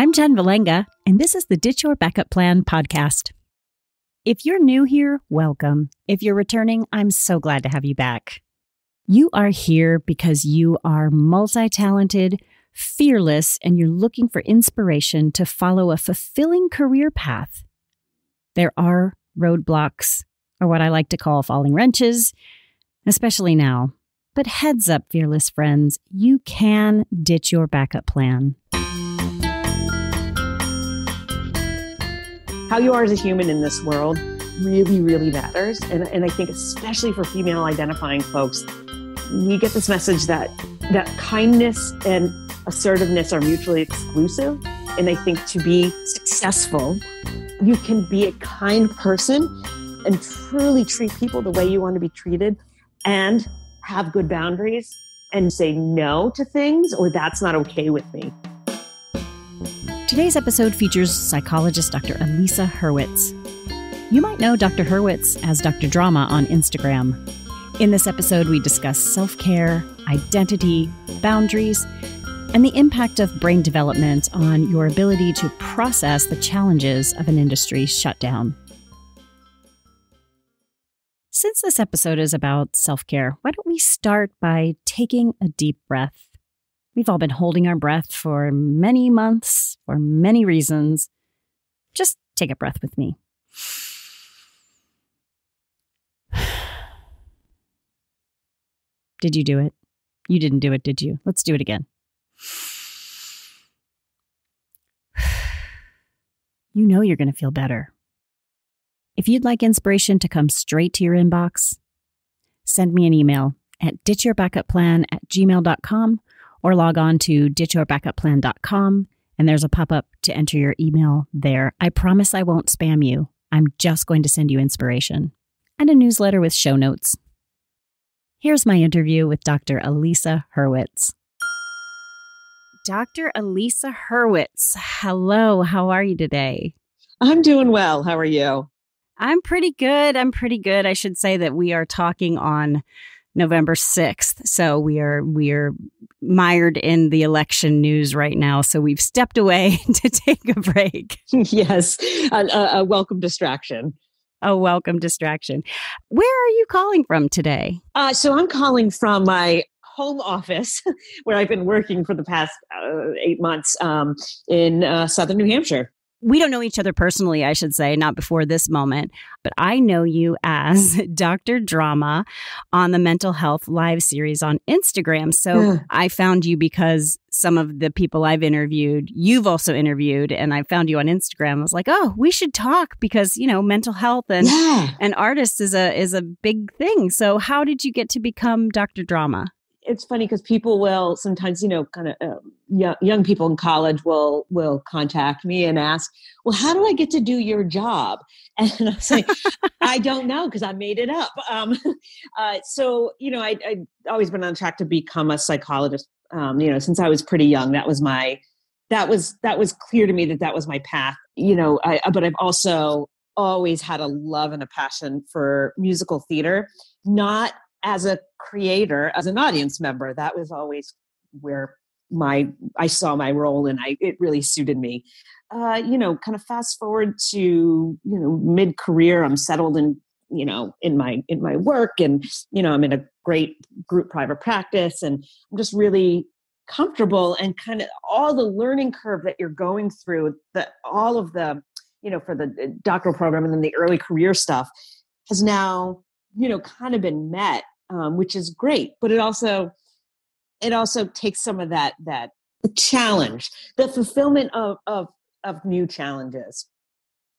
I'm Jen Vellenga, and this is the Ditch Your Backup Plan podcast. If you're new here, welcome. If you're returning, I'm so glad to have you back. You are here because you are multi talented, fearless, and you're looking for inspiration to follow a fulfilling career path. There are roadblocks, or what I like to call falling wrenches, especially now. But heads up, fearless friends, you can ditch your backup plan. How you are as a human in this world really, really matters. And, and I think, especially for female identifying folks, we get this message that that kindness and assertiveness are mutually exclusive. And I think to be successful, you can be a kind person and truly treat people the way you want to be treated and have good boundaries and say no to things or that's not okay with me. Today's episode features psychologist Dr. Alisa Hurwitz. You might know Dr. Hurwitz as Dr. Drama on Instagram. In this episode, we discuss self care, identity, boundaries, and the impact of brain development on your ability to process the challenges of an industry shutdown. Since this episode is about self care, why don't we start by taking a deep breath? We've all been holding our breath for many months for many reasons. Just take a breath with me. Did you do it? You didn't do it, did you? Let's do it again. You know you're going to feel better. If you'd like inspiration to come straight to your inbox, send me an email at ditchyourBackupPlan at gmail.com or log on to ditchyourBackupPlan.com and there's a pop up to enter your email there. I promise I won't spam you. I'm just going to send you inspiration and a newsletter with show notes. Here's my interview with Dr. Alisa Hurwitz. Dr. Alisa Hurwitz, hello. How are you today? I'm doing well. How are you? I'm pretty good. I'm pretty good. I should say that we are talking on November 6th. So we are we are mired in the election news right now. So we've stepped away to take a break. yes, a, a, welcome distraction. A welcome distraction. Where are you calling from today? Uh, so I'm calling from my home office where I've been working for the past uh, eight months um, in uh, southern New Hampshire we don't know each other personally, I should say, not before this moment, but I know you as Dr. Drama on the Mental Health Live series on Instagram. So yeah. I found you because some of the people I've interviewed, you've also interviewed, and I found you on Instagram. I was like, oh, we should talk because you know mental health and yeah. and artists is a is a big thing. So how did you get to become Dr. Drama? It's funny because people will sometimes, you know, kind of uh, young, young people in college will will contact me and ask, "Well, how do I get to do your job?" And I say, "I don't know because I made it up." Um, uh, so, you know, I, I always been on track to become a psychologist. Um, you know, since I was pretty young, that was my that was that was clear to me that that was my path. You know, I, but I've also always had a love and a passion for musical theater, not as a creator, as an audience member, that was always where my I saw my role and I it really suited me. Uh, you know, kind of fast forward to you know mid career, I'm settled in you know in my in my work and you know I'm in a great group private practice and I'm just really comfortable and kind of all the learning curve that you're going through that all of the you know for the uh, doctoral program and then the early career stuff has now you know kind of been met um, which is great but it also it also takes some of that that challenge the fulfillment of of of new challenges.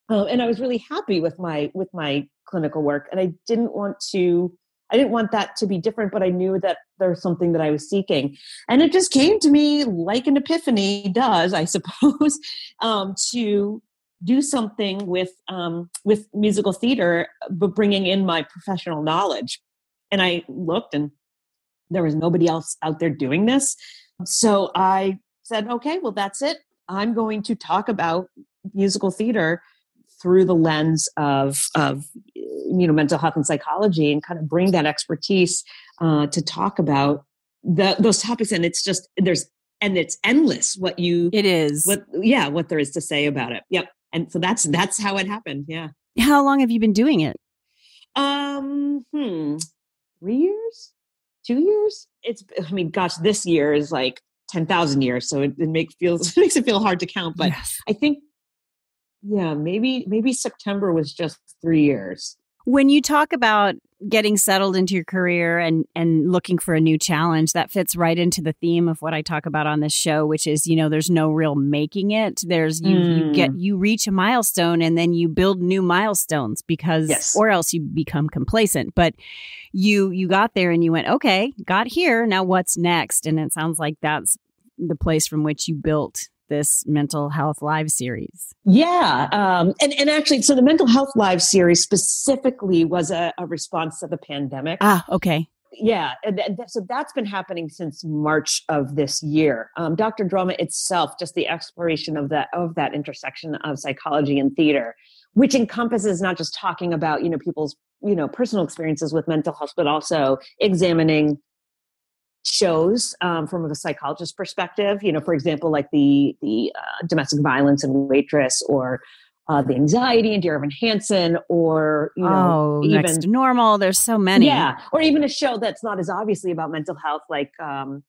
Uh, and i was really happy with my with my clinical work and i didn't want to i didn't want that to be different but i knew that there's something that i was seeking. And it just came to me like an epiphany does i suppose um, to do something with um, with musical theater but bringing in my professional knowledge and I looked and there was nobody else out there doing this. So I said, okay, well, that's it. I'm going to talk about musical theater through the lens of, of you know mental health and psychology and kind of bring that expertise uh, to talk about the, those topics. And it's just there's and it's endless what you it is. what yeah what there is to say about it. Yep. And so that's that's how it happened. Yeah. How long have you been doing it? Um hmm three years? Two years? It's i mean gosh this year is like 10,000 years so it, it makes feels it makes it feel hard to count but yes. i think yeah maybe maybe september was just three years. When you talk about getting settled into your career and and looking for a new challenge that fits right into the theme of what I talk about on this show which is you know there's no real making it there's you, mm. you get you reach a milestone and then you build new milestones because yes. or else you become complacent but you you got there and you went okay got here now what's next and it sounds like that's the place from which you built this mental health live series? Yeah um, and, and actually so the mental health live series specifically was a, a response to the pandemic. Ah okay. Yeah and th- so that's been happening since march of this year. Um, dr drama itself just the exploration of that of that intersection of psychology and theater which encompasses not just talking about you know people's you know personal experiences with mental health but also examining shows um, from a psychologist perspective you know for example like the the uh, domestic violence and waitress or uh, the anxiety and Dear Evan Hansen, or you know, oh, even normal. There's so many. Yeah, or even a show that's not as obviously about mental health, like um,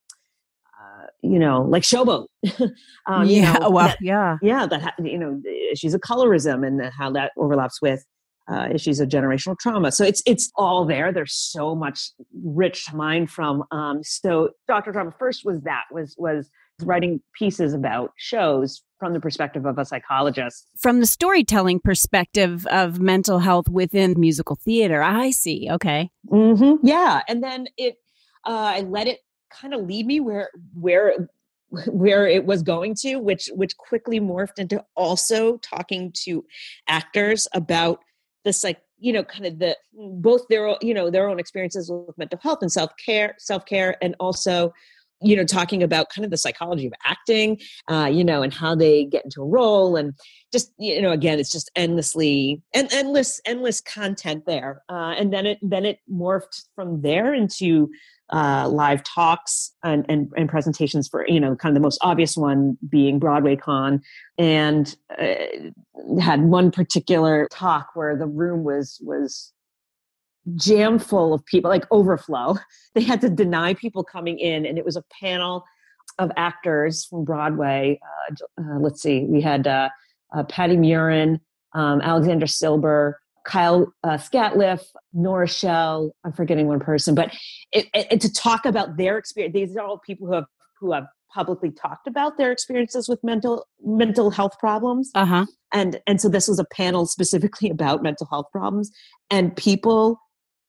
uh, you know, like Showboat. um, yeah, you know, well, that, yeah, yeah. That you know, she's a colorism and how that overlaps with uh, issues of generational trauma. So it's it's all there. There's so much rich to mine from. Um, so Dr. Drama first was that was was writing pieces about shows from the perspective of a psychologist. From the storytelling perspective of mental health within musical theater. I see. Okay. Mm-hmm. Yeah, and then it uh, I let it kind of lead me where where where it was going to which which quickly morphed into also talking to actors about this like you know kind of the both their you know their own experiences with mental health and self-care self-care and also you know talking about kind of the psychology of acting uh you know and how they get into a role and just you know again it's just endlessly and endless endless content there uh and then it then it morphed from there into uh, live talks and, and, and presentations for you know kind of the most obvious one being Broadway Con, and uh, had one particular talk where the room was was jam full of people, like overflow. They had to deny people coming in, and it was a panel of actors from Broadway. Uh, let's see, we had uh, uh, Patti Murin, um, Alexandra Silber, Kyle uh, Scatliffe, Nora Schell. I'm forgetting one person, but it, it, to talk about their experience. These are all people who have who have publicly talked about their experiences with mental mental health problems. Uh-huh. And and so this was a panel specifically about mental health problems, and people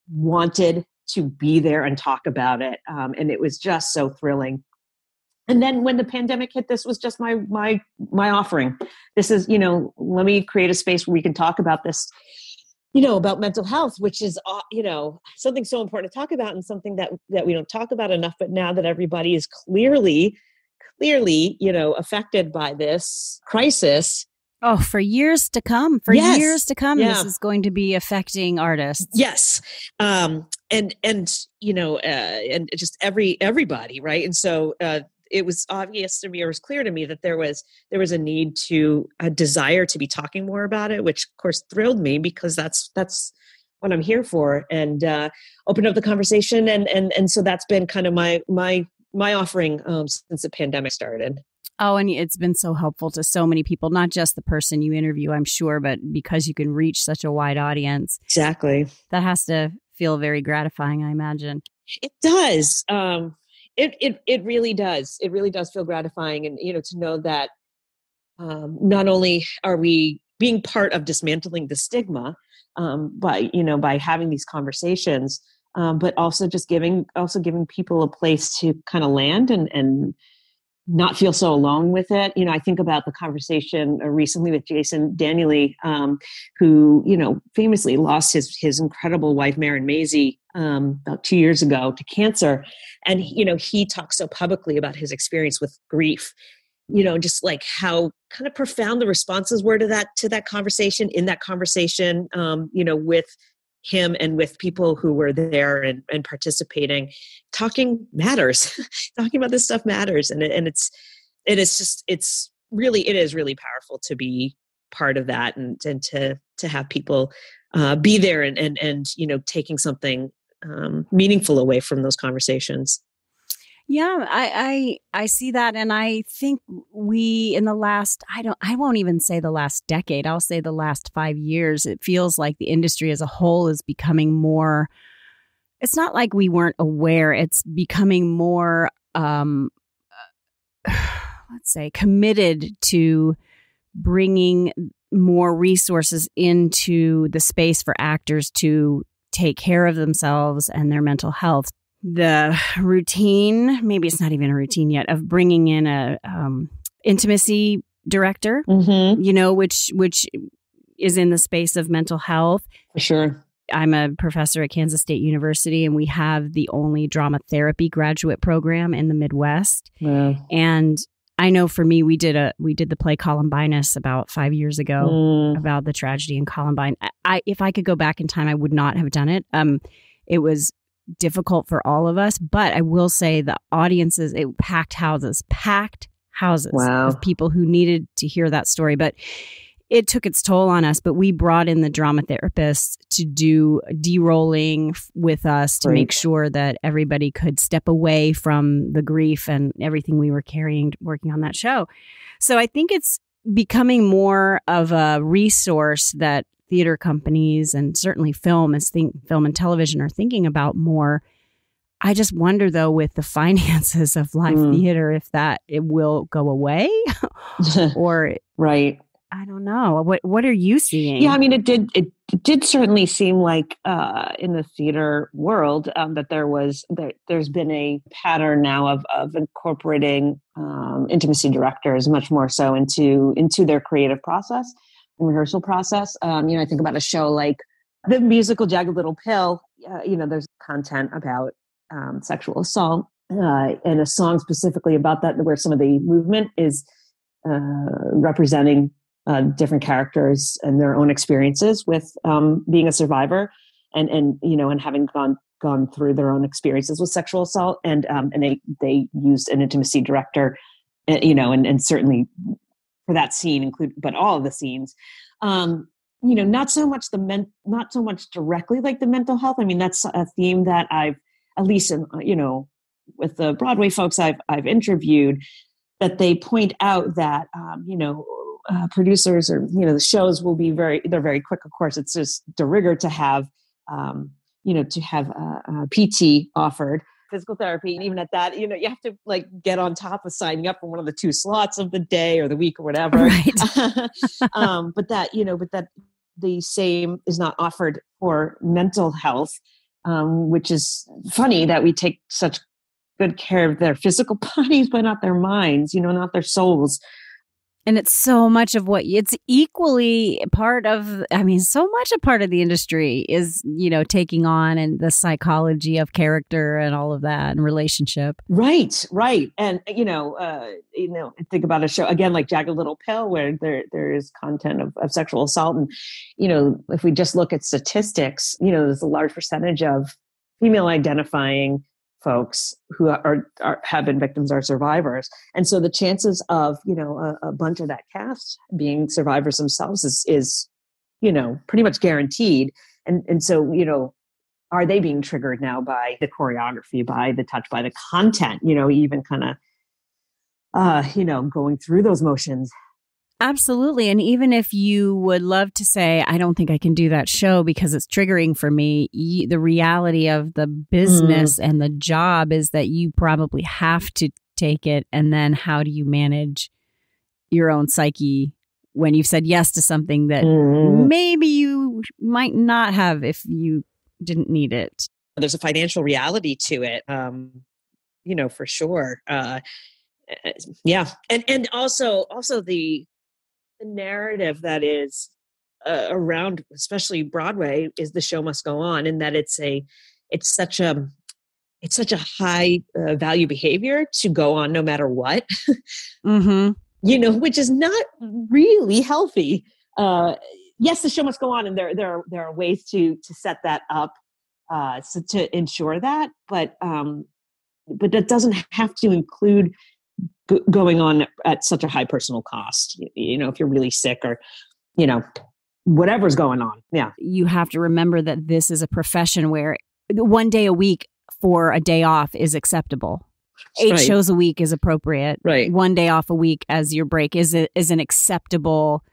wanted to be there and talk about it, um, and it was just so thrilling and then when the pandemic hit this was just my my my offering this is you know let me create a space where we can talk about this you know about mental health which is uh, you know something so important to talk about and something that that we don't talk about enough but now that everybody is clearly clearly you know affected by this crisis Oh, for years to come, for yes. years to come, yeah. this is going to be affecting artists. Yes, um, and and you know, uh, and just every everybody, right? And so uh, it was obvious to me or was clear to me that there was there was a need to a desire to be talking more about it which of course thrilled me because that's that's what i'm here for and uh opened up the conversation and and and so that's been kind of my my my offering um since the pandemic started Oh, and it's been so helpful to so many people, not just the person you interview, I'm sure, but because you can reach such a wide audience. Exactly. That has to feel very gratifying, I imagine. It does. Um, it, it it really does it really does feel gratifying and you know to know that um, not only are we being part of dismantling the stigma um, by you know by having these conversations um, but also just giving also giving people a place to kind of land and and not feel so alone with it. You know, I think about the conversation uh, recently with Jason Danieley, um, who you know famously lost his his incredible wife Marin Mazzie um, about two years ago to cancer, and you know he talks so publicly about his experience with grief. You know, just like how kind of profound the responses were to that to that conversation in that conversation. Um, you know, with him and with people who were there and, and participating. Talking matters. Talking about this stuff matters. And, it, and it's it is just it's really it is really powerful to be part of that and and to to have people uh, be there and and and you know taking something um, meaningful away from those conversations yeah, I, I I see that, and I think we in the last I don't I won't even say the last decade. I'll say the last five years. It feels like the industry as a whole is becoming more. It's not like we weren't aware. It's becoming more, um, let's say, committed to bringing more resources into the space for actors to take care of themselves and their mental health the routine maybe it's not even a routine yet of bringing in a um, intimacy director mm-hmm. you know which which is in the space of mental health for sure i'm a professor at kansas state university and we have the only drama therapy graduate program in the midwest wow. and i know for me we did a we did the play columbinus about five years ago mm. about the tragedy in columbine I, if i could go back in time i would not have done it um it was difficult for all of us. But I will say the audiences, it packed houses, packed houses wow. of people who needed to hear that story. But it took its toll on us, but we brought in the drama therapists to do de-rolling with us to right. make sure that everybody could step away from the grief and everything we were carrying working on that show. So I think it's becoming more of a resource that theater companies and certainly film is think film and television are thinking about more. I just wonder though with the finances of live mm. theater if that it will go away or right. I don't know. What what are you seeing? Yeah, I mean it did it did certainly seem like uh, in the theater world um, that there was there, there's been a pattern now of of incorporating um, intimacy directors much more so into into their creative process rehearsal process. Um, you know, I think about a show like the musical Jagged Little Pill. Uh, you know, there's content about um, sexual assault uh, and a song specifically about that, where some of the movement is uh, representing uh, different characters and their own experiences with um, being a survivor, and and you know, and having gone gone through their own experiences with sexual assault, and um, and they they used an intimacy director, uh, you know, and and certainly for that scene include but all of the scenes um you know not so much the men not so much directly like the mental health. I mean that's a theme that i've at least in uh, you know with the broadway folks i've i've interviewed that they point out that um, you know uh, producers or you know the shows will be very they're very quick of course. It's just de rigor to have um, you know to have uh, uh, pt offered physical therapy and even at that you know you have to like get on top of signing up for one of the two slots of the day or the week or whatever right. um, but that you know but that the same is not offered for mental health um, which is funny that we take such good care of their physical bodies but not their minds you know not their souls and it's so much of what it's equally part of i mean so much a part of the industry is you know taking on and the psychology of character and all of that and relationship. Right right. And you know uh you know think about a show again like jagged little pill where there there is content of, of sexual assault. And you know if we just look at statistics you know there's a large percentage of female identifying folks who are, are, have been victims are survivors. And so the chances of you know a, a, bunch of that cast being survivors themselves is is you know pretty much guaranteed. And and so you know are they being triggered now by the choreography by the touch by the content you know even kind of uh you know going through those motions Absolutely. And even if you would love to say, I don't think I can do that show because it's triggering for me, the reality of the business mm. and the job is that you probably have to take it. And then how do you manage your own psyche when you've said yes to something that mm. maybe you might not have if you didn't need it? There's a financial reality to it. Um, you know, for sure. Uh, eh, yeah. And, and also, also the, the narrative that is uh, around especially broadway is the show must go on and that it's a it's such a it's such a high uh, value behavior to go on no matter what mm-hmm. you know which is not really healthy uh, yes, the show must go on, and there there are, there are ways to to set that up uh, so to ensure that, but um, but that doesn't have to include g- going on at such a high personal cost. You, you know, if you're really sick or you know whatever's going on, yeah, You have to remember that this is a profession where one day a week for a day off is acceptable. Eight Right. shows a week is appropriate. right, One day off a week as your break is a, is an acceptable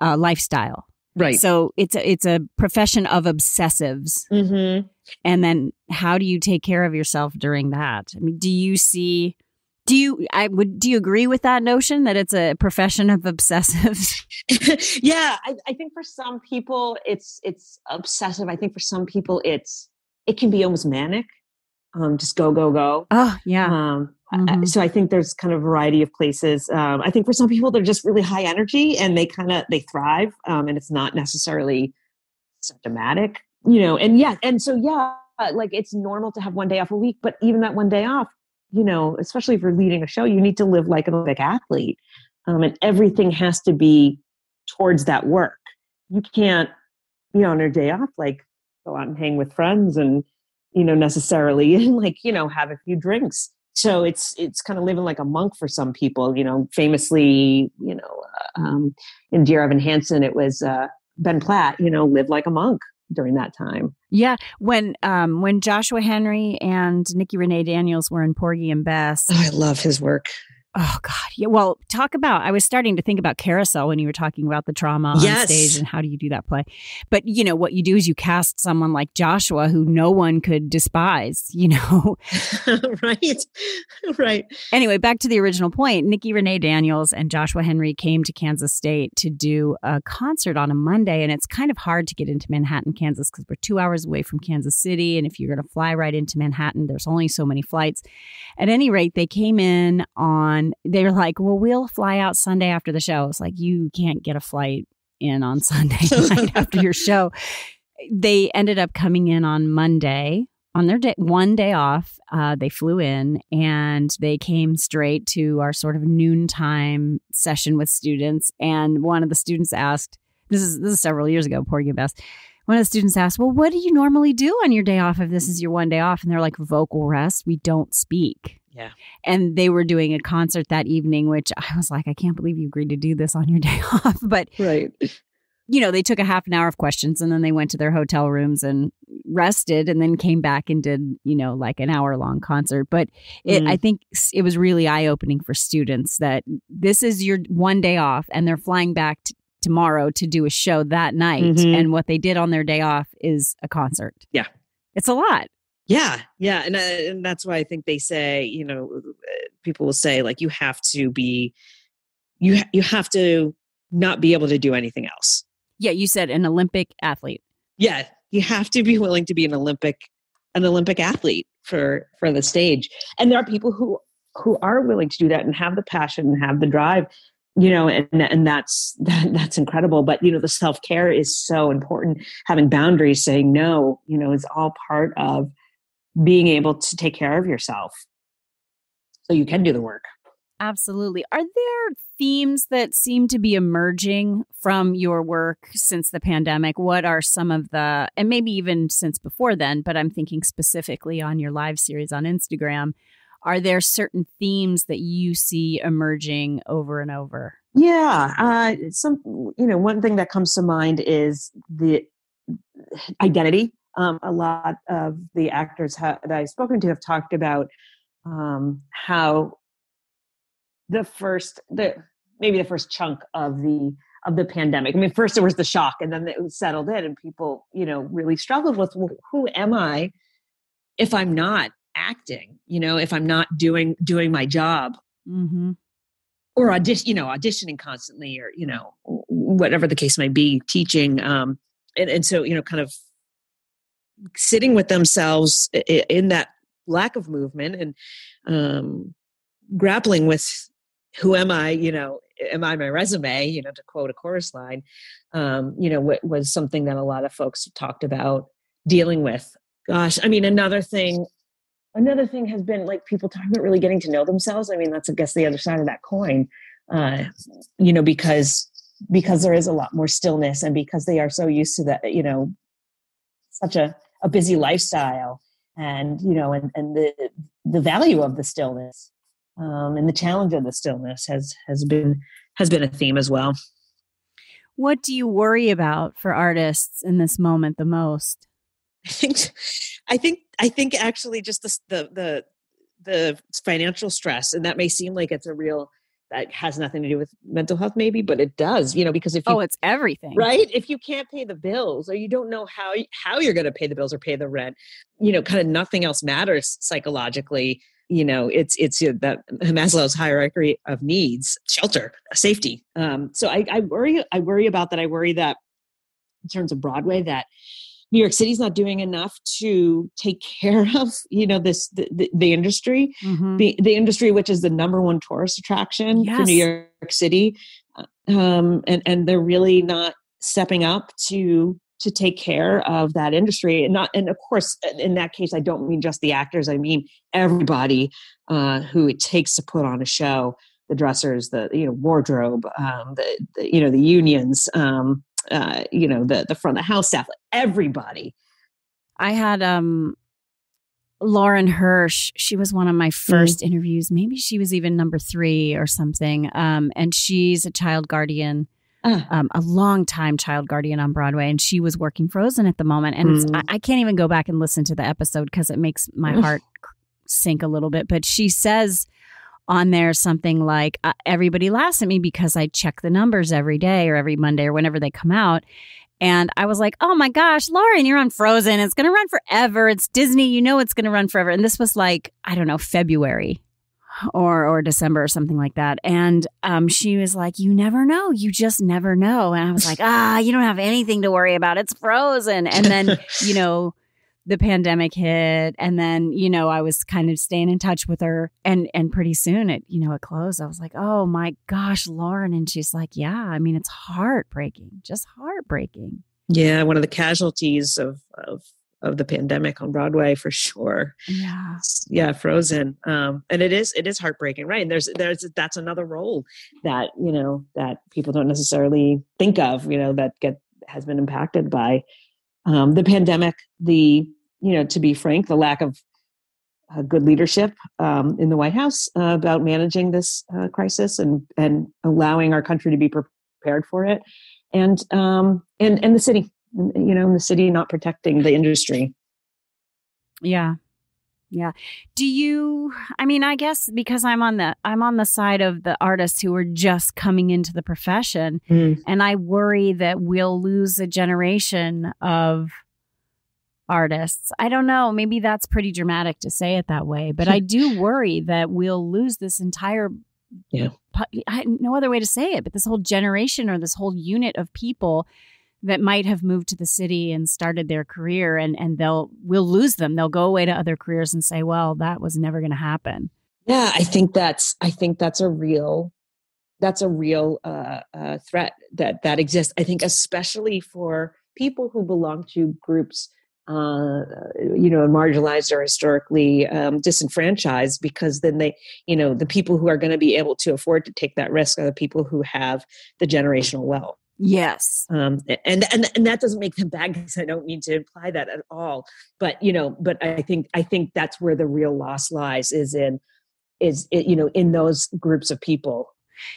uh, lifestyle. right. So it's a, it's a profession of obsessives. mm-hmm. And then how do you take care of yourself during that? I mean, do you see do you I would do you agree with that notion that it's a profession of obsessives? yeah, I, I think for some people it's it's obsessive. I think for some people it's it can be almost manic. Um, just go go go. Oh, yeah. Um, I- Mhm. so I think there's kind of a variety of places. Um, I think for some people they're just really high energy and they kind of they thrive, um, and it's not necessarily symptomatic, you know. And yeah, and so yeah, like it's normal to have one day off a week, but even that one day off, you know, especially if you're leading a show, you need to live like an Olympic athlete, um, and everything has to be towards that work. You can't, you know, on your day off, like go out and hang with friends and you know necessarily and like you know have a few drinks so it's it's kind of living like a monk for some people you know famously you know uh, um, in dear evan hansen it was uh, ben platt you know live like a monk during that time Yeah, when um when Joshua Henry and Nikki Renee Daniels were in Porgy and Bess. i love his work Oh God, yeah. Well, talk about. I was starting to think about Carousel when you were talking about the trauma on stage and how do you do that play. But you know what you do is you cast someone like Joshua, who no one could despise. You know. right right anyway, back to the original point. Nikki Renee Daniels and Joshua Henry came to Kansas State to do a concert on a Monday, and it's kind of hard to get into Manhattan, Kansas, because we're two hours away from Kansas City, and if you're going to fly right into Manhattan, there's only so many flights. At any rate, they came in on. They were like, "Well, we'll fly out Sunday after the show." It's like you can't get a flight in on Sunday night after your show. They ended up coming in on Monday on their day, one day off, uh, they flew in and they came straight to our sort of noontime session with students. And one of the students asked, "This is this is several years ago, Porgy and Bess." One of the students asked, "Well, what do you normally do on your day off if this is your one day off?" And they're like, "Vocal rest. We don't speak." Yeah. And they were doing a concert that evening, which I was like, "I can't believe you agreed to do this on your day off." But right you know, they took a half an hour of questions and then they went to their hotel rooms and rested and then came back and did, you know, like an hour long concert. But it, Mm. I think it was really eye opening for students that this is your one day off and they're flying back t- tomorrow to do a show that night. Mhm. And what they did on their day off is a concert. Yeah. It's a lot. Yeah, yeah, and uh, and that's why I think they say, you know, people will say like you have to be, you ha- you have to not be able to do anything else. Yeah. You said an Olympic athlete. Yeah, you have to be willing to be an Olympic, an Olympic athlete for for the stage. And there are people who who are willing to do that and have the passion and have the drive, you know, and and that's that, that's incredible. But you know, the self care is so important. Having boundaries, saying no, you know, is all part of being able to take care of yourself so you can do the work. Absolutely. Are there themes that seem to be emerging from your work since the pandemic? What are some of the, and maybe even since before then, but I'm thinking specifically on your live series on Instagram. Are there certain themes that you see emerging over and over? Yeah, uh, some you know one thing that comes to mind is the identity. Um, a lot of the actors ha- that I've spoken to have talked about um, how the first the maybe the first chunk of the of the pandemic. I mean, first there was the shock, and then it settled in, and people you know really struggled with well, who am I if I'm not acting? You know, if I'm not doing doing my job Mm-hmm. or audition, you know, auditioning constantly, or you know, whatever the case may be, teaching, um, and and so you know, kind of sitting with themselves in that lack of movement and um, grappling with who am I, you know, am I my resume, you know, to quote a chorus line, um, you know, what was something that a lot of folks talked about dealing with. Gosh, I mean, another thing another thing has been like people talking about really getting to know themselves. I mean, that's I guess the other side of that coin. Uh, you know, because because there is a lot more stillness and because they are so used to that you know such a, a busy lifestyle and you know and, and the the value of the stillness um, and the challenge of the stillness has has been has been a theme as well. What do you worry about for artists in this moment the most? I think i think i think actually just the the the, the financial stress and that may seem like it's a real that has nothing to do with mental health maybe but it does you know because if you, oh it's everything. Right? If you can't pay the bills or you don't know how how you're going to pay the bills or pay the rent you know kind of nothing else matters psychologically you know it's it's you know, that maslow's hierarchy of needs shelter safety um so I, I worry i worry about that. I worry that in terms of broadway that New York City's not doing enough to take care of, you know, this the, the, the industry, mm-hmm. the the industry which is the number one tourist attraction yes. for New York City, uh, um, and and they're really not stepping up to to take care of that industry and not and of course in that case i don't mean just the actors i mean everybody uh, who it takes to put on a show the dressers the you know wardrobe um, the, the you know the unions um, uh, you know the the front of house staff everybody i had um lauren hirsch she was one of my 1st mm-hmm. interviews maybe she was even number three or something um, and she's a child guardian uh. um, a long time child guardian on Broadway, and she was working Frozen at the moment. And mm. I, I, can't even go back and listen to the episode because it makes my heart sink a little bit. But she says on there something like, uh, "Everybody laughs at me because I check the numbers every day or every Monday or whenever they come out." And I was like, oh my gosh, Lauren, you're on Frozen. It's going to run forever. It's Disney. You know it's going to run forever. And this was like, I don't know, February or or December or something like that. And um, she was like, "You never know. You just never know." And I was like, "Ah, you don't have anything to worry about. It's frozen." And then you know, the pandemic hit, and then you know, I was kind of staying in touch with her, and and pretty soon it you know it closed. I was like, "Oh my gosh, Lauren," and she's like, "Yeah, I mean, it's heartbreaking, just heartbreaking." Yeah, one of the casualties of of of the pandemic on Broadway for sure. Yeah. Yeah, Frozen. Um, and it is it is heartbreaking, right? And there's there's that's another role that, you know, that people don't necessarily think of, you know, that get has been impacted by um, the pandemic, the, you know, to be frank, the lack of uh, good leadership um, in the White House uh, about managing this uh, crisis and and allowing our country to be prepared for it, and um, and and the city you know the city not protecting the industry. Yeah yeah. Do you i mean i guess because i'm on the i'm on the side of the artists who are just coming into the profession mm. and i worry that we'll lose a generation of artists. I don't know. Maybe that's pretty dramatic to say it that way but i do worry that we'll lose this entire yeah. I, no other way to say it but this whole generation or this whole unit of people that might have moved to the city and started their career and and they'll we'll lose them. They'll go away to other careers and say well that was never going to happen. Yeah i think that's i think that's a real that's a real uh, uh, threat that that exists. I think especially for people who belong to groups uh, you know, marginalized or historically um, disenfranchised because then they, you know, the people who are going to be able to afford to take that risk are the people who have the generational wealth. Yes. Um, and, and, and that doesn't make them bad because I don't mean to imply that at all. But, you know, but I think, I think that's where the real loss lies is in, is, you know, in those groups of people.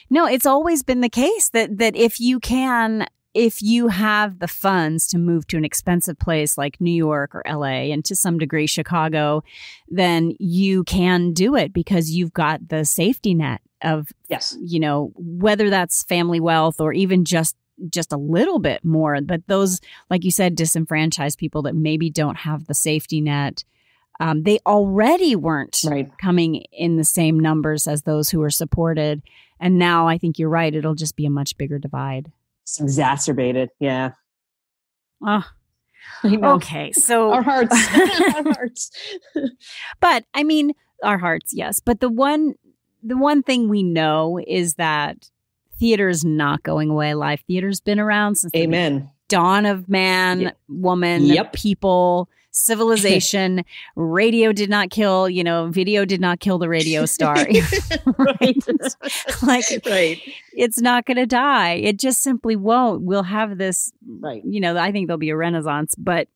No, it's always been the case that, that if you can, if you have the funds to move to an expensive place like New York or LA and to some degree Chicago, then you can do it because you've got the safety net of yes you know whether that's family wealth or even just just a little bit more. But those, like you said, disenfranchised people that maybe don't have the safety net, um, they already weren't right. coming in the same numbers as those who were supported. And now I think you're right. It'll just be a much bigger divide. It's exacerbated. Yeah. Oh, okay. So our hearts, our hearts. but I mean, our hearts, yes. But the one, the one thing we know is that theater is not going away. Live theater's been around since Amen. dawn of man, yep. woman, yep. people, civilization. radio did not kill, you know, video did not kill the radio star. right. like right. it's not going to die. It just simply won't. We'll have this right. You know, I think there'll be a renaissance, but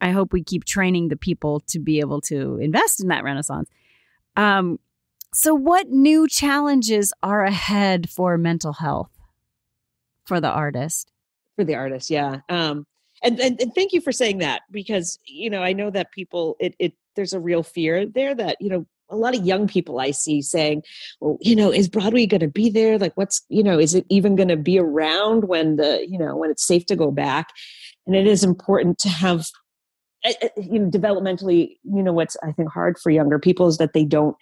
I hope we keep training the people to be able to invest in that renaissance. Um so what new challenges are ahead for mental health for the artist? For the artist, yeah. Um and, and, and thank you for saying that because you know i know that people it, it there's a real fear there that you know a lot of young people I see saying, well, you know, is Broadway going to be there? Like, what's, you know, is it even going to be around when the, you know, when it's safe to go back? And it is important to have, eh, eh, you know, developmentally, you know, what's I think hard for younger people is that they don't,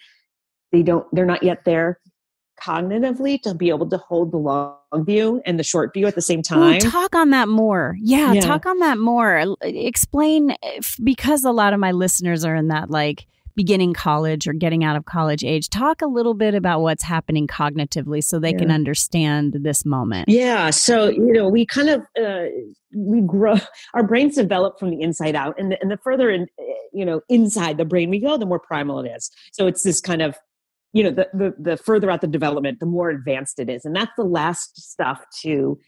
they don't, they're not yet there cognitively to be able to hold the long view and the short view at the same time. Ooh, talk on that more. Yeah, yeah, talk on that more. Explain because a lot of my listeners are in that like beginning college or getting out of college age. Talk a little bit about what's happening cognitively so they yeah. can understand this moment. Yeah, so you know, we kind of uh, we grow our brains develop from the inside out and the, and the further in you know inside the brain we go the more primal it is so it's this kind of you know the, the the further out the development the more advanced it is. And that's the last stuff to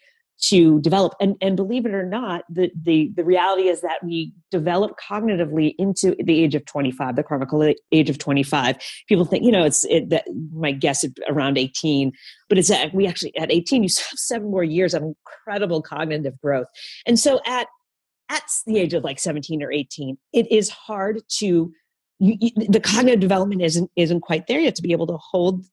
to develop. And and believe it or not the the the reality is that we develop cognitively into the age of 25 the chronological age of 25 people think you know it's it, that my guess is around 18 but it's that we actually at 18 you still have seven more years of incredible cognitive growth. And so at at the age of like 17 or 18 it is hard to you, you, the cognitive development isn't isn't quite there yet to be able to hold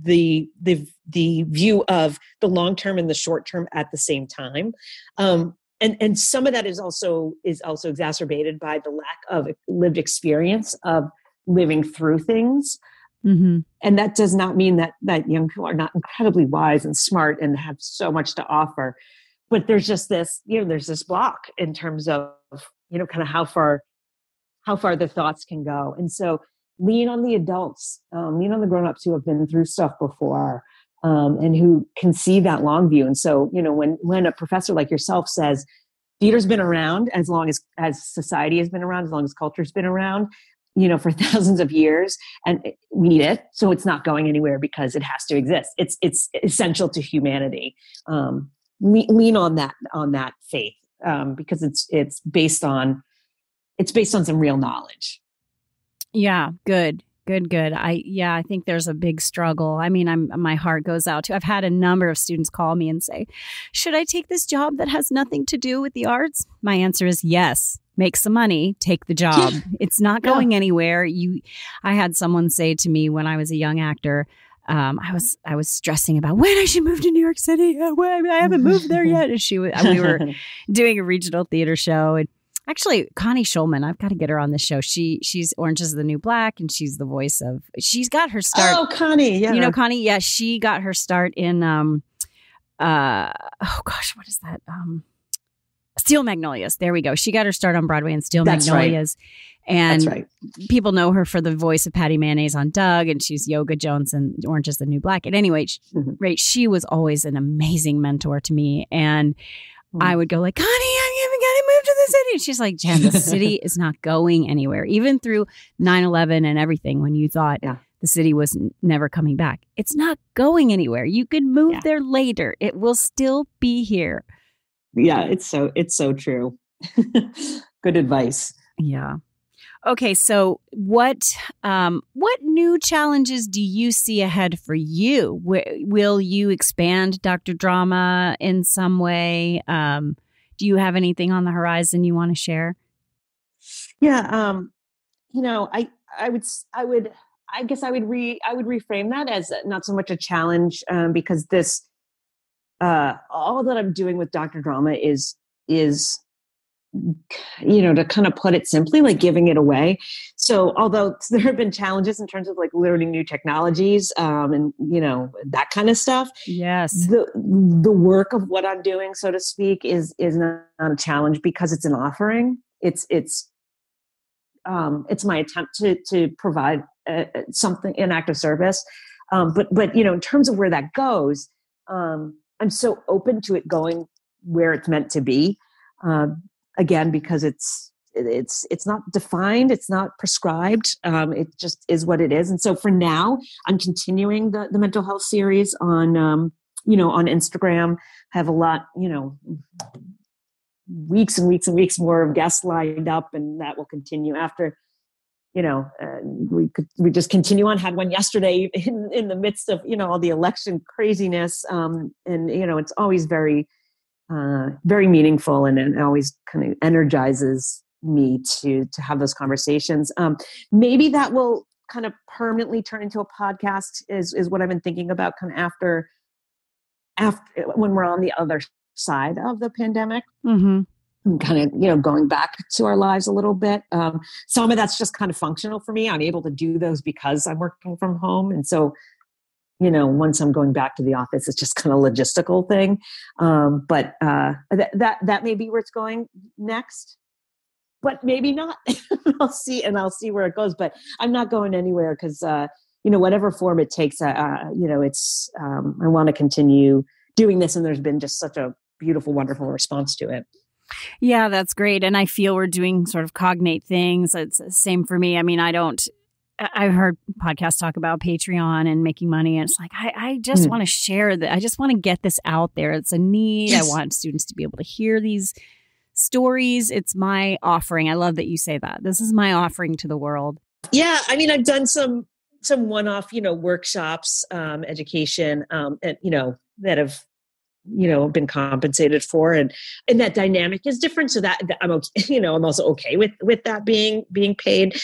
the the the view of the long term and the short term at the same time. Um, and and some of that is also is also exacerbated by the lack of lived experience of living through things. Mm-hmm. and that does not mean that that young people are not incredibly wise and smart and have so much to offer. But there's just this you know there's this block in terms of you know kind of how far how far the thoughts can go. And so lean on the adults, um, lean on the grown-ups who have been through stuff before um, and who can see that long view. And so, you know, when when a professor like yourself says, theater's been around as long as as society has been around, as long as culture's been around, you know, for thousands of years, and we need it. So it's not going anywhere because it has to exist. It's it's essential to humanity. Um, lean on that on that faith um, because it's it's based on it's based on some real knowledge. Yeah, good. Good, good. I yeah, I think there's a big struggle. I mean, I'm my heart goes out to. I've had a number of students call me and say, "Should I take this job that has nothing to do with the arts?" My answer is yes. Make some money, take the job. It's not going yeah. anywhere. You I had someone say to me when I was a young actor, um, I was I was stressing about when I should move to New York City. I haven't moved there yet. And she we were doing a regional theater show, and Actually, Connie Shulman, I've got to get her on the show. She she's Orange is the New Black, and she's the voice of. She's got her start. Oh, Connie, yeah, you know Connie. Yeah, she got her start in. um uh Oh gosh, what is that? Um Steel Magnolias. There we go. She got her start on Broadway in Steel That's Magnolias. Right. And right. people know her for the voice of Patty Mayonnaise on Doug, and she's Yoga Jones and Orange is the New Black. At any rate, mm-hmm. right, she was always an amazing mentor to me. And mm-hmm. I would go like, Connie, And she's like, Jen, the city is not going anywhere. Even through 9-11 and everything, when you thought yeah. the city was never coming back, it's not going anywhere. You could move yeah. there later. It will still be here. Yeah, it's so it's so true. Good advice. Yeah. Okay, so what um, what new challenges do you see ahead for you? W- will you expand Dr. Drama in some way? Um, do you have anything on the horizon you want to share? Yeah, um, you know, I I would I would I guess I would re I would reframe that as not so much a challenge um, because this uh, all that I'm doing with Dr. Drama is is you know to kind of put it simply like giving it away so although there have been challenges in terms of like learning new technologies um, and you know that kind of stuff yes the the work of what i'm doing so to speak is is not a challenge because it's an offering it's it's um, it's my attempt to to provide a, something an act of service um, but but you know in terms of where that goes um, i'm so open to it going where it's meant to be. Uh, again, because it's it's it's not defined it's not prescribed um, it just is what it is. And so for now i'm continuing the, the mental health series on um, you know on instagram. I have a lot you know weeks and weeks and weeks more of guests lined up and that will continue after you know uh, we could we just continue on. Had one yesterday in, in the midst of you know all the election craziness um, and you know it's always very uh, very meaningful and it always kind of energizes me to to have those conversations. Um, maybe that will kind of permanently turn into a podcast. Is is what I've been thinking about. Kind of after after when we're on the other side of the pandemic. Mm-hmm. Kind of, you know, going back to our lives a little bit. Um, some of that's just kind of functional for me. I'm able to do those because I'm working from home, and so you know once i'm going back to the office it's just kind of logistical thing um, but uh, th- that that may be where it's going next but maybe not. I'll see, and I'll see where it goes. But I'm not going anywhere because uh, you know whatever form it takes. Uh, uh you know, it's um, I want to continue doing this, and there's been just such a beautiful, wonderful response to it. Yeah, that's great. And I feel we're doing sort of cognate things. It's the same for me. I mean, I don't I've heard podcasts talk about Patreon and making money, and it's like I, I just mm. want to share that. I just want to get this out there. It's a need. Yes. I want students to be able to hear these stories. It's my offering. I love that you say that. This is my offering to the world. Yeah, I mean, I've done some some one-off, you know, workshops, um, education, um, and you know that have you know been compensated for and and that dynamic is different so that, that i'm okay, you know i'm also okay with with that being being paid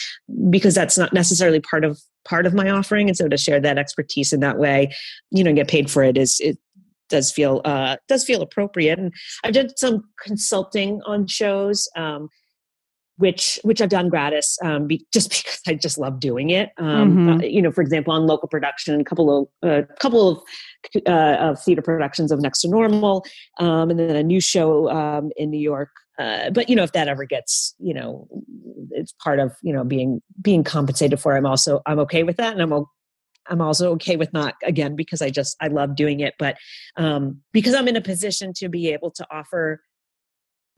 because that's not necessarily part of part of my offering and so to share that expertise in that way you know get paid for it is it does feel uh, does feel appropriate. And I've done some consulting on shows, um, which which I've done gratis, um, be, just because I just love doing it. Um, mm-hmm. uh, you know, for example, on local production, a couple of a uh, couple of, uh, of theater productions of Next to Normal, um, and then a new show um, in New York. Uh, but you know, if that ever gets, you know, it's part of you know being being compensated for. I'm also I'm okay with that, and I'm I'm also okay with not again because I just I love doing it, but um, because I'm in a position to be able to offer,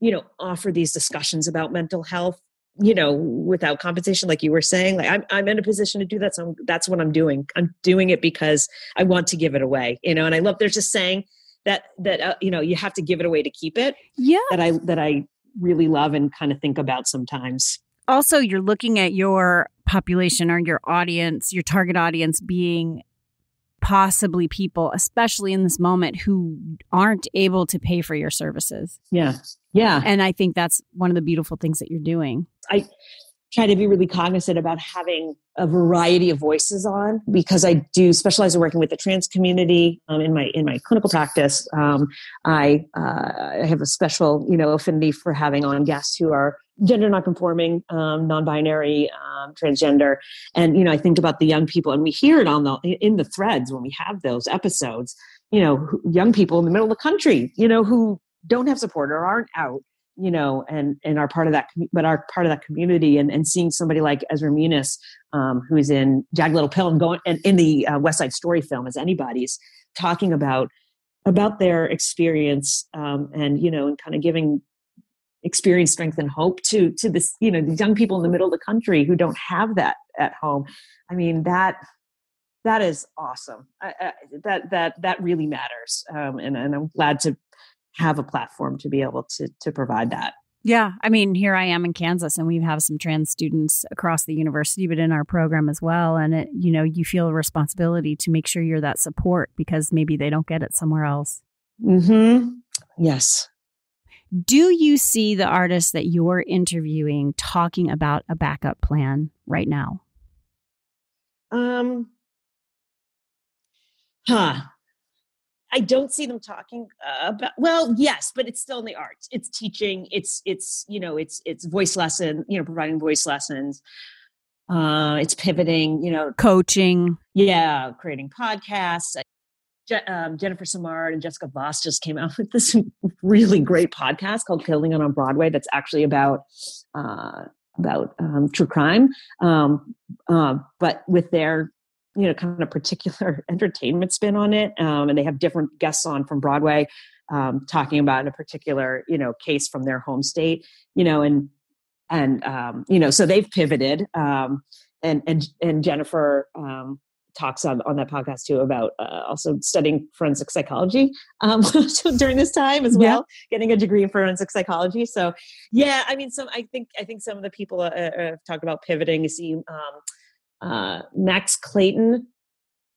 you know, offer these discussions about mental health, you know, without compensation, like you were saying, like I'm I'm in a position to do that. So I'm, that's what I'm doing. I'm doing it because I want to give it away, you know. And I love there's just saying that that uh, you know you have to give it away to keep it. Yeah, that I that I really love and kind of think about sometimes also you're looking at your population or your audience, your target audience being possibly people, especially in this moment, who aren't able to pay for your services. Yeah. Yeah. And I think that's one of the beautiful things that you're doing. I try to be really cognizant about having a variety of voices on because I do specialize in working with the trans community um, in my in my clinical practice. Um, I, uh, I have a special you know affinity for having on guests who are gender nonconforming, um, non-binary, um, transgender, and you know I think about the young people, and we hear it on the in the threads when we have those episodes. You know, young people in the middle of the country, you know, who don't have support or aren't out you know, and and are part of that, but are part of that community, and and seeing somebody like Ezra Menas, um, who's in Jagged Little Pill and going and in the uh, West Side Story film as anybody's talking about about their experience, um, and you know, and kind of giving experience, strength, and hope to to this, you know, these young people in the middle of the country who don't have that at home. I mean that that is awesome. I, I, that that that really matters, um, and and I'm glad to have a platform to be able to to provide that. Yeah, I mean, here I am in Kansas, and we have some trans students across the university, but in our program as well. And it, you know, you feel a responsibility to make sure you're that support because maybe they don't get it somewhere else. Hmm. Yes. Do you see the artists that you're interviewing talking about a backup plan right now? Um. Huh. I don't see them talking uh, about well, yes, but it's still in the arts. It's teaching. It's it's you know it's it's voice lesson. You know, providing voice lessons. Uh, it's pivoting. You know, coaching. Yeah, creating podcasts. Je- um, Jennifer Simard and Jessica Vosk just came out with this really great podcast called "Killing It on Broadway." That's actually about uh, about um, true crime, um, uh, but with their you know kind of particular entertainment spin on it um, and they have different guests on from broadway um, talking about a particular you know case from their home state you know and and um, you know so they've pivoted um, and and and jennifer um, talks on on that podcast too about uh, also studying forensic psychology um, during this time as well, yeah. getting a degree in forensic psychology. So, yeah, I mean, some I think I think some of the people uh, uh, have talked about pivoting. You see, um, uh, Max Clayton,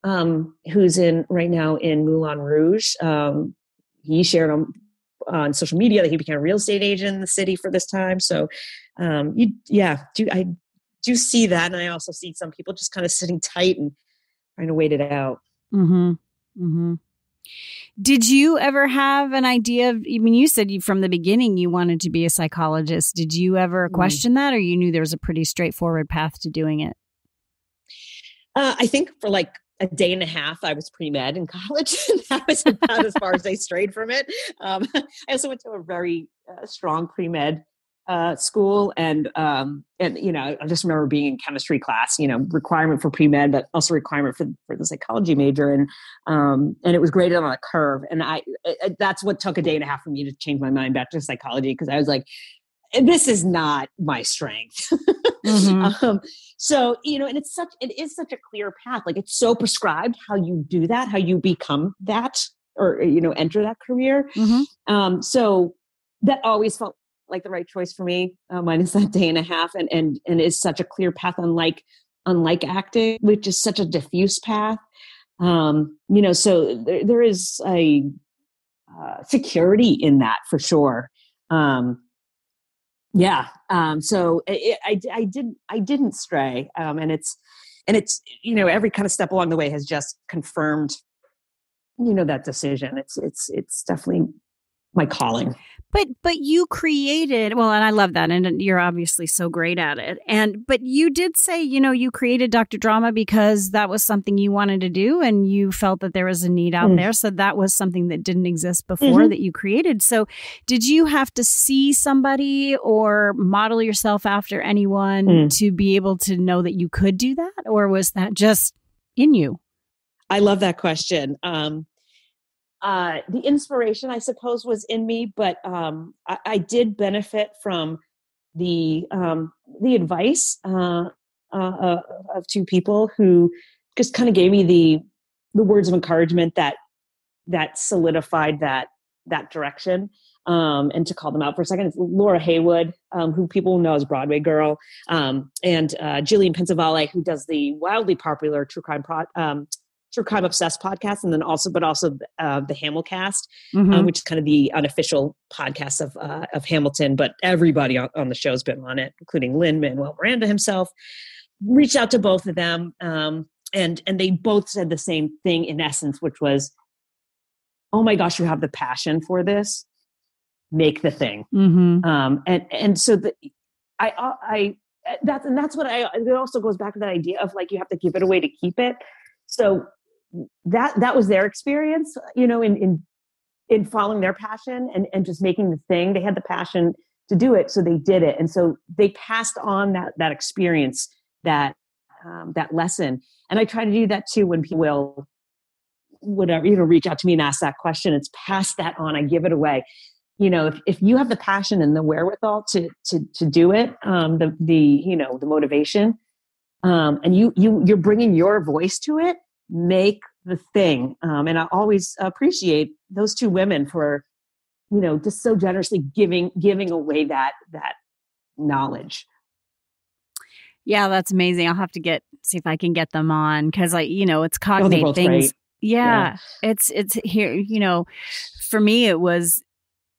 um, who's in right now in Moulin Rouge. Um, he shared on on social media that he became a real estate agent in the city for this time. So, um, you yeah, do I do see that, and I also see some people just kind of sitting tight and trying to wait it out. Mm-hmm. Mm-hmm. Did you ever have an idea of, I mean, you said you from the beginning you wanted to be a psychologist. Did you ever mm-hmm. question that, or you knew there was a pretty straightforward path to doing it? Uh, I think for like a day and a half, I was pre med in college. that was about as far as I strayed from it. Um, I also went to a very uh, strong pre med uh, school and um, and you know I just remember being in chemistry class you know requirement for pre med but also requirement for for the psychology major and um, and it was graded on a curve and I it, that's what took a day and a half for me to change my mind back to psychology because I was like this is not my strength mm-hmm. um, so you know and it's such it is such a clear path like it's so prescribed how you do that how you become that or you know enter that career mm-hmm. um, so that always felt like the right choice for me, uh, minus that day and a half, and and and is such a clear path, unlike unlike acting, which is such a diffuse path. Um, you know, so there, there is a uh, security in that for sure. Um, yeah. Um, so it, I, I did I didn't stray, um, and it's and it's you know every kind of step along the way has just confirmed you know that decision. It's it's it's definitely my calling but but you created well and i love that and you're obviously so great at it and but you did say you know you created dr drama because that was something you wanted to do and you felt that there was a need out mm. there so that was something that didn't exist before mm-hmm. that you created so did you have to see somebody or model yourself after anyone mm. to be able to know that you could do that or was that just in you i love that question um, uh, the inspiration, I suppose, was in me, but um, I, I, did benefit from the um, the advice uh, uh, uh of two people who just kind of gave me the the words of encouragement that that solidified that that direction. Um, and to call them out for a second, it's Laura Heywood, um, who people know as Broadway Girl, um, and uh, Jillian Pensavalle, who does the wildly popular true crime pro- um, True Crime Obsessed podcast, and then also, but also uh, the Hamilcast, mm-hmm. um, which is kind of the unofficial podcast of uh, of Hamilton. But everybody on, on the show has been on it, including Lin Manuel Miranda himself. Reached out to both of them, um, and and they both said the same thing in essence, which was, "Oh my gosh, you have the passion for this. Make the thing." Mm-hmm. Um, and and so the I I that's and that's what I. It also goes back to that idea of like you have to give it away to keep it. So that that was their experience you know in in in following their passion and and just making the thing. They had the passion to do it so they did it. And so they passed on that that experience that um, that lesson. And i try to do that too when people will whatever you know reach out to me and ask that question. It's pass that on. I give it away. You know if, if you have the passion and the wherewithal to to to do it um the the you know the motivation um and you you you're bringing your voice to it make the thing. Um, and I always appreciate those two women for, you know, just so generously giving giving away that that knowledge. Yeah, that's amazing. I'll have to get see if I can get them on because like you know it's oh, cognate things. Yeah, yeah, it's it's here. You know, for me it was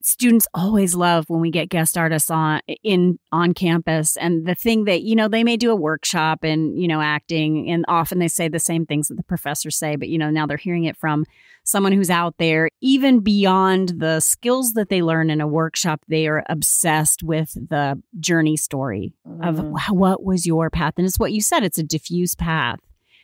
students always love when we get guest artists on in on campus. And the thing that you know they may do a workshop and you know acting and often they say the same things that the professors say but you know now they're hearing it from someone who's out there. Even beyond the skills that they learn in a workshop they are obsessed with the journey story mm-hmm. of what was your path? And it's what you said it's a diffuse path.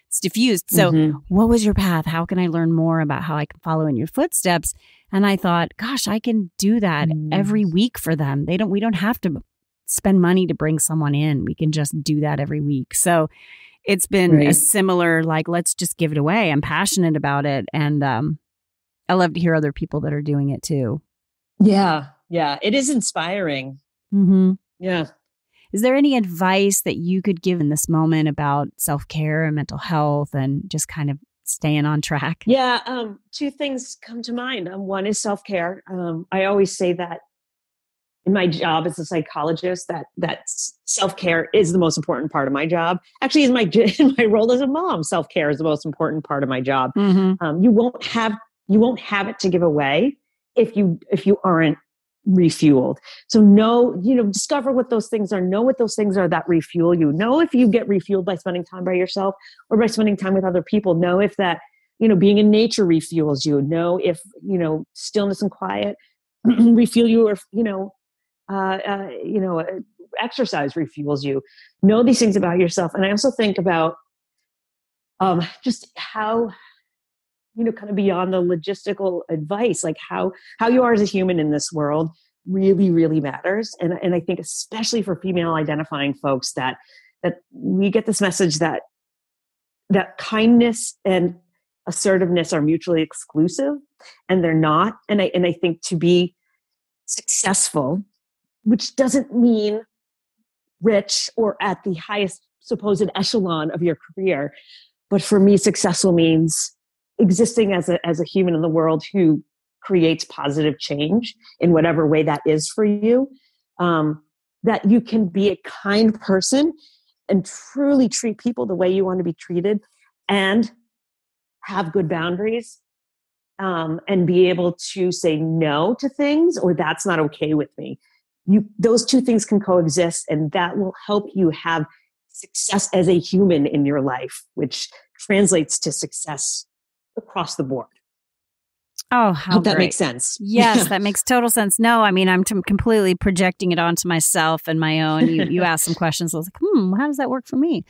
It's diffused. So mm-hmm. what was your path? How can i learn more about how i can follow in your footsteps and I thought, gosh, I can do that mm. every week for them. They don't we don't have to spend money to bring someone in. We can just do that every week. So it's been right. a similar like let's just give it away. I'm passionate about it and um I love to hear other people that are doing it too. Yeah. Yeah. It is inspiring. Mm-hmm. Yeah. Is there any advice that you could give in this moment about self care and mental health and just kind of staying on track? Yeah. Um, two things come to mind. Um, one is self care. Um, I always say that in my job as a psychologist that that self-care is the most important part of my job actually in my in my role as a mom self-care is the most important part of my job mm-hmm. um, you won't have you won't have it to give away if you if you aren't refueled. So know you know discover what those things are. Know what those things are that refuel you. Know if you get refueled by spending time by yourself or by spending time with other people. Know if that you know being in nature refuels you. Know if you know stillness and quiet refuel you or you know uh, uh, you know, uh, exercise refuels you. Know these things about yourself. And I also think about um, just how, you know, kind of beyond the logistical advice, like how how you are as a human in this world really, really matters. And and I think especially for female identifying folks that that we get this message that that kindness and assertiveness are mutually exclusive and they're not and i and i think to be successful which doesn't mean rich or at the highest supposed echelon of your career. But for me, successful means existing as a, as a human in the world who creates positive change in whatever way that is for you. Um, that you can be a kind person and truly treat people the way you want to be treated and have good boundaries um, and be able to say no to things or that's not okay with me you those two things can coexist and that will help you have success as a human in your life which translates to success across the board Oh, how Hope that makes sense. Yes, that makes total sense. No, I mean, I'm t- completely projecting it onto myself and my own. You, you asked some questions. I was like, hmm, how does that work for me?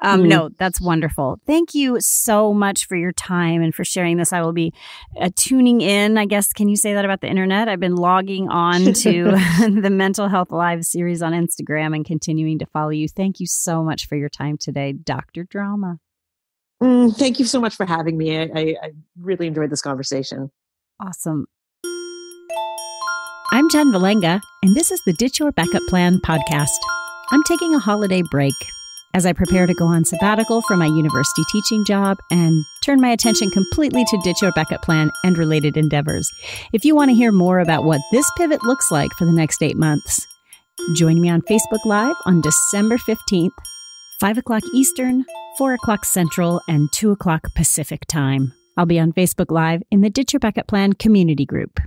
Um, Mm. No, that's wonderful. Thank you so much for your time and for sharing this. I will be uh, tuning in. I guess, can you say that about the internet? I've been logging on to the Mental Health Live series on Instagram and continuing to follow you. Thank you so much for your time today, Dr. Drama. Mm, thank you so much for having me. I, I, I really enjoyed this conversation. Awesome. I'm Jen Vellenga, and this is the Ditch Your Backup Plan podcast. I'm taking a holiday break as I prepare to go on sabbatical from my university teaching job and turn my attention completely to Ditch Your Backup Plan and related endeavors. If you want to hear more about what this pivot looks like for the next eight months, join me on Facebook Live on December 15th, 5 o'clock Eastern, 4 o'clock Central, and 2 o'clock Pacific time. I'll be on Facebook Live in the Ditch Your Backup Plan community group.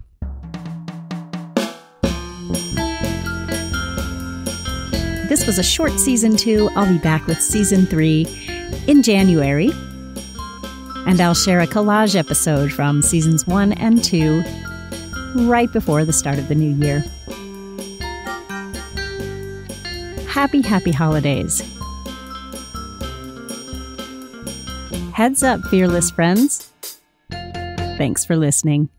This was a short season two. I'll be back with season three in January. And I'll share a collage episode from seasons one and two right before the start of the new year. Happy, happy holidays. Heads up, fearless friends. Thanks for listening.